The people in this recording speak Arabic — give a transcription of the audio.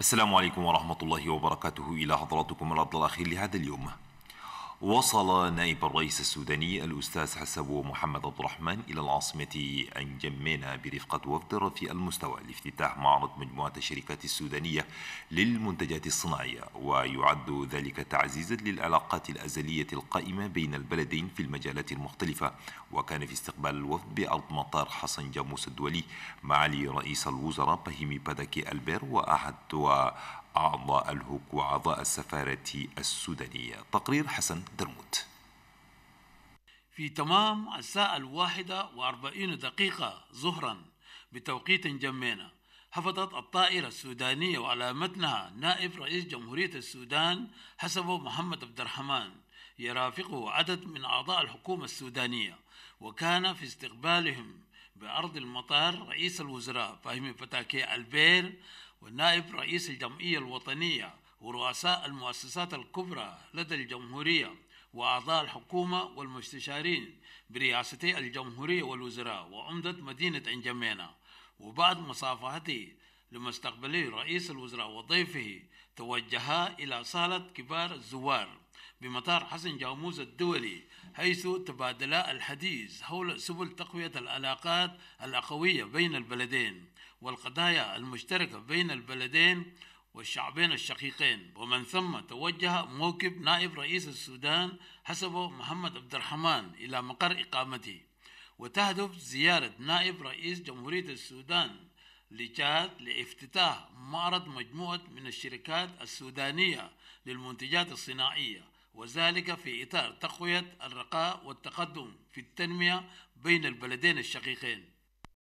السلام عليكم ورحمة الله وبركاته إلى حضراتكم الأرض الأخير لهذا اليوم. وصل نائب الرئيس السوداني الأستاذ حسب محمد عبد الرحمن إلى العاصمة أنجمينا برفقة وفد رفيع المستوى لافتتاح معرض مجموعة الشركات السودانية للمنتجات الصناعية ويعد ذلك تعزيزا للعلاقات الأزلية القائمة بين البلدين في المجالات المختلفة. وكان في استقبال الوفد بأرض مطار حسن جاموس الدولي معالي رئيس الوزراء بهيمي باداكي ألبير وأحد أعضاء الهوك وأعضاء السفارة السودانية. تقرير حسن درموت. في تمام الساعة الواحدة وأربعين دقيقة ظهرا بتوقيت جمينا هبطت الطائرة السودانية وعلى متنها نائب رئيس جمهورية السودان حسب محمد عبد الرحمن يرافقه عدد من أعضاء الحكومة السودانية وكان في استقبالهم بأرض المطار رئيس الوزراء فهمي فتاكي البير ونائب رئيس الجمعية الوطنية ورؤساء المؤسسات الكبرى لدى الجمهورية وأعضاء الحكومة والمستشارين برئاستي الجمهورية والوزراء وعمدة مدينة أنجمينا. وبعد مصافحته لمستقبلي رئيس الوزراء وضيفه توجها إلى صالة كبار الزوار. بمطار حسن جاموس الدولي حيث تبادلا الحديث حول سبل تقوية العلاقات الأخوية بين البلدين والقضايا المشتركة بين البلدين والشعبين الشقيقين. ومن ثم توجه موكب نائب رئيس السودان حسب محمد عبد الرحمن إلى مقر إقامته. وتهدف زيارة نائب رئيس جمهورية السودان لتشاد لافتتاح معرض مجموعة من الشركات السودانية للمنتجات الصناعية وذلك في إطار تقوية الرقاء والتقدم في التنمية بين البلدين الشقيقين.